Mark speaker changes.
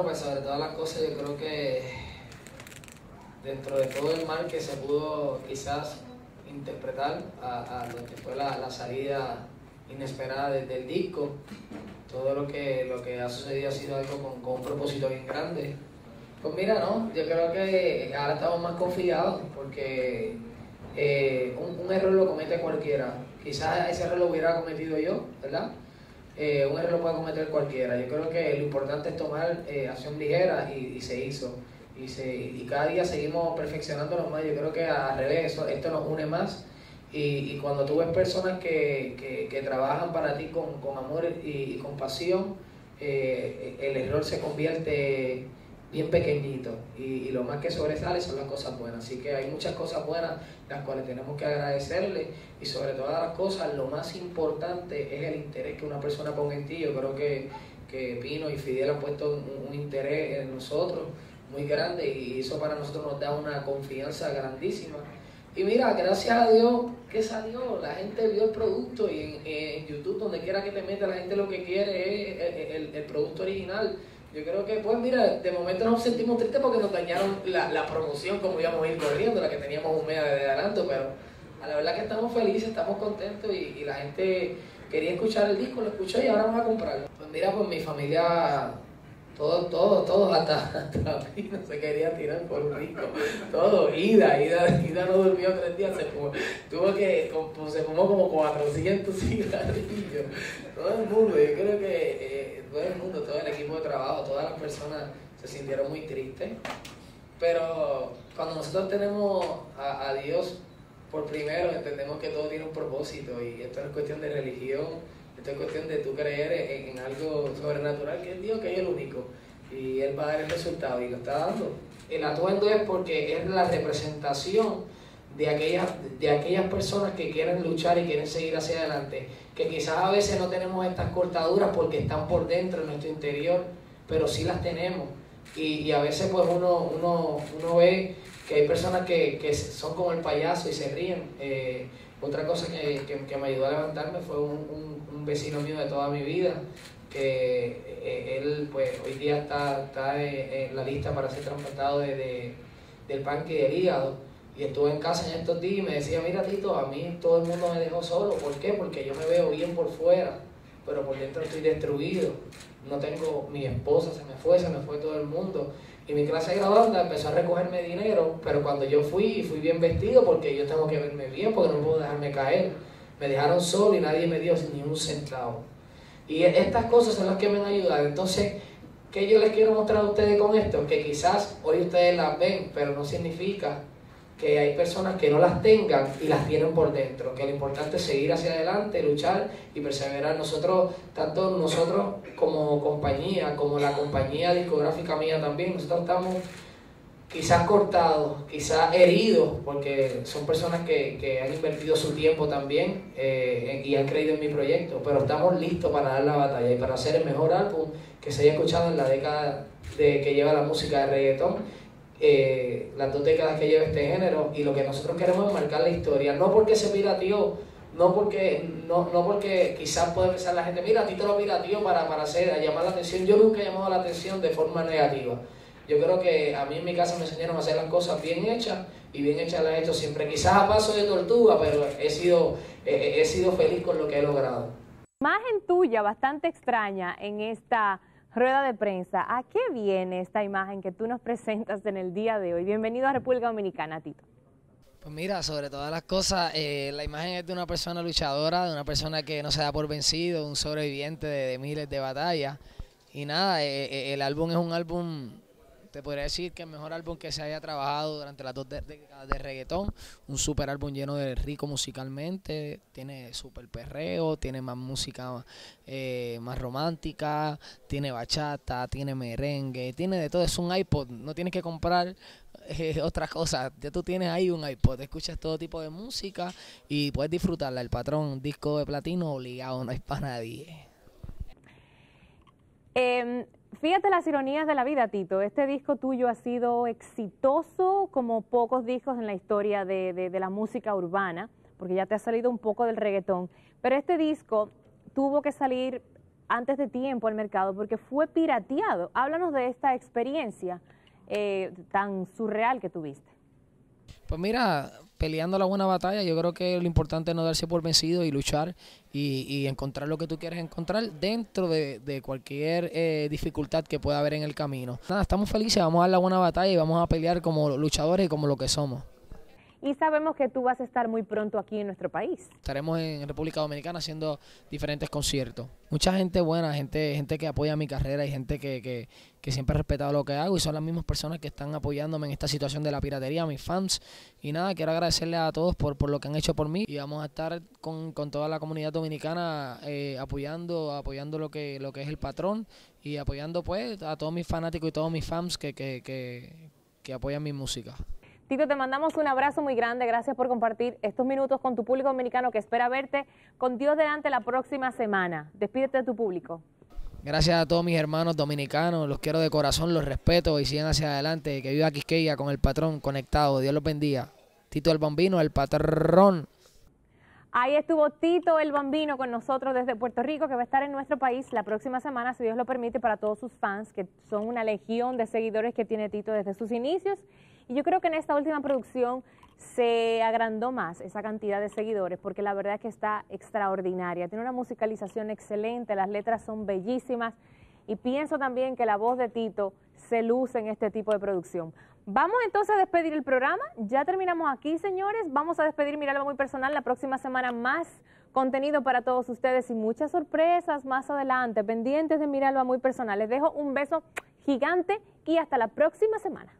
Speaker 1: Bueno, pues sobre todas las cosas yo creo que dentro de todo el mal que se pudo quizás interpretar a, lo que fue la, salida inesperada del, disco, todo lo que, lo que ha sucedido ha sido algo con, un propósito bien grande. Pues mira, no, yo creo que ahora estamos más confiados porque eh, un, error lo comete cualquiera. Quizás ese error lo hubiera cometido yo, ¿verdad? Eh, un error lo puede cometer cualquiera. Yo creo que lo importante es tomar eh, acción ligera y, se hizo. Y, se, y cada día seguimos perfeccionándonos más. Yo creo que al revés, esto nos une más. Y, cuando tú ves personas que, que, trabajan para ti con, con amor y, con pasión, el error se convierte bien pequeñito y, lo más que sobresale son las cosas buenas. Así que hay muchas cosas buenas las cuales tenemos que agradecerle y sobre todas las cosas lo más importante es el interés que una persona ponga en ti. Yo creo que, que Pino y Fidel han puesto un, interés en nosotros muy grande y eso para nosotros nos da una confianza grandísima. Y mira, gracias a Dios que salió, la gente vio el producto y en, YouTube, donde quiera que te metas, la gente lo que quiere es el, el producto original yo creo que, pues mira, de momento nos sentimos tristes porque nos dañaron la, la promoción como íbamos a ir corriendo, la que teníamos un mes de adelanto, pero a la verdad que estamos felices, estamos contentos y, y la gente quería escuchar el disco, lo escuchó y ahora vamos a comprarlo. Pues mira, pues mi familia todos, todos, todos, hasta, hasta no se quería tirar por un rico. Todo, Ida, Ida, Ida no durmió tres días, se fumó, tuvo que, se fumó como 400 cigarrillos. Todo el mundo, yo creo que eh, todo el mundo, todo el equipo de trabajo, todas las personas se sintieron muy tristes. Pero cuando nosotros tenemos a, a Dios por primero, entendemos que todo tiene un propósito y esto es cuestión de religión esto es cuestión de tú creer en, algo sobrenatural, que es Dios, que es el único. Y Él va a dar el resultado y lo está dando. El atuendo es porque es la representación de aquellas, de aquellas personas que quieren luchar y quieren seguir hacia adelante. Que quizás a veces no tenemos estas cortaduras porque están por dentro, en nuestro interior, pero sí las tenemos. Y, a veces pues uno, uno, uno ve que hay personas que, que son como el payaso y se ríen. Eh, otra cosa que, que, me ayudó a levantarme fue un, un, vecino mío de toda mi vida, que eh, él pues hoy día está, está en, la lista para ser trasplantado de, del panque y del hígado. Y estuve en casa en estos días y me decía, mira Tito, a mí todo el mundo me dejó solo. ¿Por qué? Porque yo me veo bien por fuera, pero por dentro estoy destruido. No tengo, mi esposa se me fue, se me fue todo el mundo. Y mi clase graduanda empezó a recogerme dinero, pero cuando yo fui, fui bien vestido porque yo tengo que verme bien, porque no puedo dejarme caer. Me dejaron solo y nadie me dio ni un centavo. Y estas cosas son las que me han ayudado. Entonces, ¿qué yo les quiero mostrar a ustedes con esto? Que quizás hoy ustedes las ven, pero no significa que hay personas que no las tengan y las tienen por dentro, que lo importante es seguir hacia adelante, luchar y perseverar. Nosotros, tanto nosotros como compañía, como la compañía discográfica mía también, nosotros estamos quizás cortados, quizás heridos, porque son personas que, han invertido su tiempo también eh, y han creído en mi proyecto, pero estamos listos para dar la batalla y para hacer el mejor álbum que se haya escuchado en la década de, que lleva la música de reggaetón eh, las dos décadas que lleva este género y lo que nosotros queremos es marcar la historia, no porque se pirateó, no porque, no, no porque quizás puede pensar la gente, mira, a ti te lo pirateó para, para hacer, a llamar la atención, yo nunca he llamado la atención de forma negativa. Yo creo que a mí en mi casa me enseñaron a hacer las cosas bien hechas y bien hechas las he hecho siempre. Quizás a paso de tortuga, pero he sido, he sido feliz con lo que he logrado.
Speaker 2: Imagen tuya bastante extraña en esta rueda de prensa. ¿A qué viene esta imagen que tú nos presentas en el día de hoy? Bienvenido a República Dominicana, Tito.
Speaker 1: Pues mira, sobre todas las cosas, eh, la imagen es de una persona luchadora, de una persona que no se da por vencido, un sobreviviente de, miles de batallas. Y nada, eh, eh, el álbum es un álbum te podría decir que el mejor álbum que se haya trabajado durante las dos décadas de, reggaetón, un super álbum lleno de rico musicalmente, tiene super perreo, tiene más música eh, más romántica, tiene bachata, tiene merengue, tiene de todo, es un iPod, no tienes que comprar eh, otras cosas, ya tú tienes ahí un iPod, escuchas todo tipo de música y puedes disfrutarla, el patrón disco de platino obligado, no es para nadie.
Speaker 2: Eh, Fíjate las ironías de la vida, Tito. Este disco tuyo ha sido exitoso como pocos discos en la historia de, la música urbana, porque ya te ha salido un poco del reggaetón. Pero este disco tuvo que salir antes de tiempo al mercado porque fue pirateado. Háblanos de esta experiencia eh, tan surreal que tuviste.
Speaker 1: Pues mira, peleando la buena batalla, yo creo que lo importante es no darse por vencido y luchar y, encontrar lo que tú quieres encontrar dentro de, cualquier eh, dificultad que pueda haber en el camino. Nada, estamos felices, vamos a dar la buena batalla y vamos a pelear como luchadores y como lo que somos
Speaker 2: y sabemos que tú vas a estar muy pronto aquí en nuestro país.
Speaker 1: Estaremos en República Dominicana haciendo diferentes conciertos. Mucha gente buena, gente, gente que apoya mi carrera y gente que, que, siempre ha respetado lo que hago y son las mismas personas que están apoyándome en esta situación de la piratería, mis fans. Y nada, quiero agradecerle a todos por, por lo que han hecho por mí y vamos a estar con, con toda la comunidad dominicana eh, apoyando, apoyando lo que, lo que es el patrón y apoyando pues a todos mis fanáticos y todos mis fans que, que, que apoyan mi música.
Speaker 2: Tito, te mandamos un abrazo muy grande. Gracias por compartir estos minutos con tu público dominicano que espera verte con Dios delante la próxima semana. Despídete de tu público.
Speaker 1: Gracias a todos mis hermanos dominicanos, los quiero de corazón, los respeto y sigan hacia adelante. Que viva Quisqueya con el patrón conectado. Dios los bendiga. Tito el Bambino, el patrón.
Speaker 2: Ahí estuvo Tito el Bambino con nosotros desde Puerto Rico, que va a estar en nuestro país la próxima semana, si Dios lo permite, para todos sus fans, que son una legión de seguidores que tiene Tito desde sus inicios y yo creo que en esta última producción se agrandó más esa cantidad de seguidores porque la verdad es que está extraordinaria. Tiene una musicalización excelente, las letras son bellísimas y pienso también que la voz de Tito se luce en este tipo de producción. Vamos entonces a despedir el programa. Ya terminamos aquí, señores. Vamos a despedir Miralba Muy Personal. La próxima semana más contenido para todos ustedes y muchas sorpresas más adelante. Pendientes de Miralba Muy Personal. Les dejo un beso gigante y hasta la próxima semana.